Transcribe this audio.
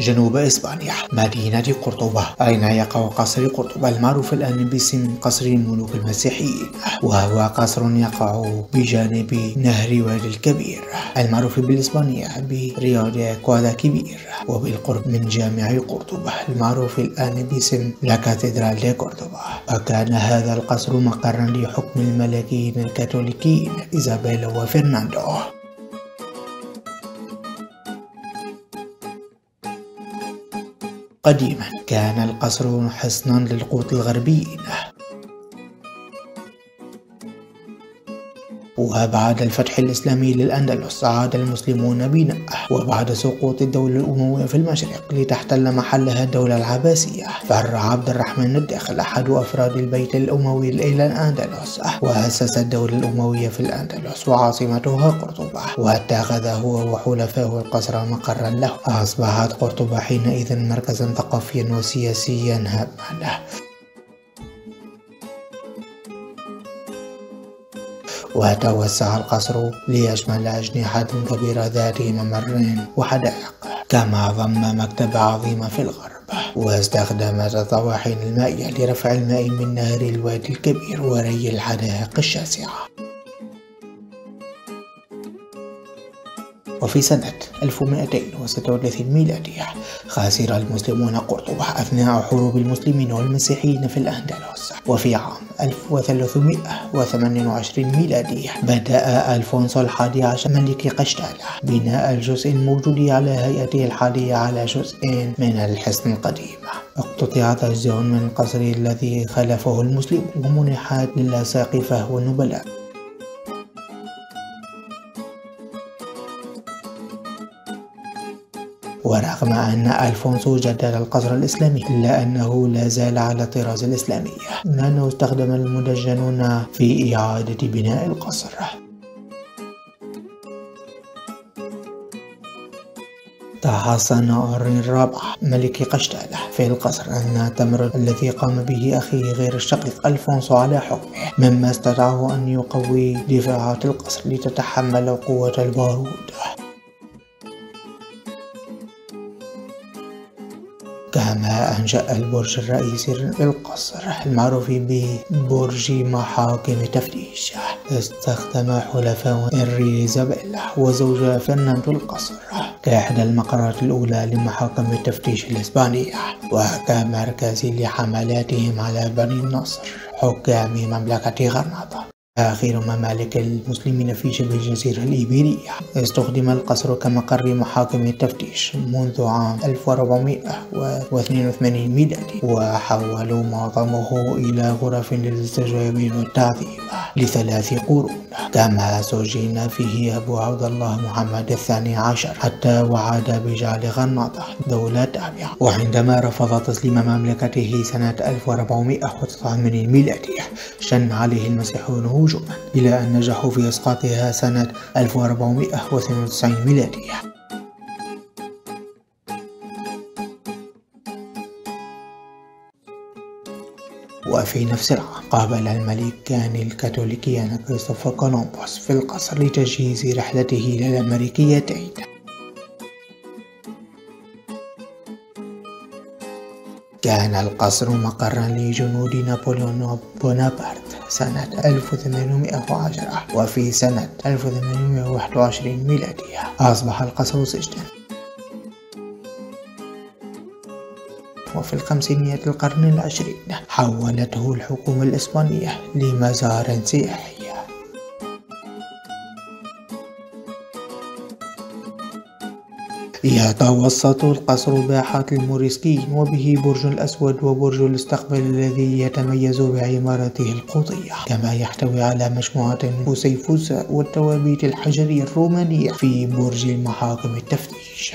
جنوب إسبانيا مدينة قرطبة. أين يقع قصر قرطبة المعروف الآن باسم قصر الملوك المسيحيين وهو قصر يقع بجانب نهر وادي الكبير المعروف بالإسبانية ب Río de Guadalquivir وبالقرب من جامع قرطبة المعروف الآن باسم La Catedral de Córdoba وكان هذا القصر مقرا لحكم الملكيين الكاثوليكيين إيزابيلا وفرناندو. قديما. كان القصر حصنا للقوط الغربيين وبعد الفتح الإسلامي للأندلس. عاد المسلمون بناءه وبعد سقوط الدولة الأموية في المشرق لتحتل محلها الدولة العباسية. فر عبد الرحمن الداخل أحد أفراد البيت الأموي إلى الأندلس. وأسس الدولة الأموية في الأندلس وعاصمتها قرطبة. واتخذ هو وحلفائه القصر مقرا له. أصبحت قرطبة حينئذ مركزا ثقافيا وسياسيا هاما. وتوسع القصر ليشمل أجنحة كبيرة ذات ممر وحدائق. كما ضم مكتبة عظيمة في الغرب واستخدمت الطواحين المائية لرفع الماء من نهر الوادي الكبير وري الحدائق الشاسعة. وفي سنة 1236 ميلادية خسر المسلمون قرطبة أثناء حروب المسلمين والمسيحيين في الأندلس. وفي عام 1328 ميلادية بدأ ألفونسو الحادي عشر ملك قشتالة. بناء الجزء الموجود على هيئته الحالية على جزء من الحصن القديم. اقتطعت أجزاء من القصر الذي خلفه المسلم ومنحت للأساقفة والنبلاء. ورغم أن ألفونسو جدد القصر الإسلامي إلا أنه لا زال على الطراز الإسلامي. لأنه استخدم المدجنون في إعادة بناء القصر؟ تحصن أورين الرابع ملك قشتالة. في القصر أن التمرد الذي قام به أخيه غير الشقيق ألفونسو على حكمه مما استدعاه أن يقوي دفاعات القصر لتتحمل قوة البارود. كما أنشأ البرج الرئيسي للقصر المعروف ببرج محاكم التفتيش استخدم حلفاء إيزابيلا وزوجها فرناندو القصر كإحدى المقرات الأولى لمحاكم التفتيش الإسبانية وكمركز لحملاتهم على بني النصر حكام مملكة غرناطة. آخر ممالك المسلمين في شبه الجزيرة الإيبيرية استخدم القصر كمقر محاكم التفتيش منذ عام 1482 ميلادي. وحولوا معظمه إلى غرف للاستجواب والتعظيم لثلاث قرون. كما سجن فيه أبو عبد الله محمد الثاني عشر حتى وعاد بجعل غناطة دولة تابعة. وعندما رفض تسليم مملكته سنة 1489 ميلادية شن عليه المسيحيون هجوما إلى أن نجحوا في إسقاطها سنة 1492 ميلادية. وفي نفس العام قابل الملكان الكاثوليكيان كريستوفر كولومبوس في القصر لتجهيز رحلته إلى الأمريكيتين. كان القصر مقرا لجنود نابليون بونابرت سنة 1810 وفي سنة 1821 ميلادية. أصبح القصر سجنا. وفي الخمسينيات القرن العشرين حولته الحكومة الإسبانية لمزار سياحي. يتوسط القصر باحات الموريسكيين وبه برج الأسود وبرج الاستقبال الذي يتميز بعمارته القوطية. كما يحتوي على مجموعة فسيفساء والتوابيت الحجرية الرومانية في برج المحاكم التفتيش.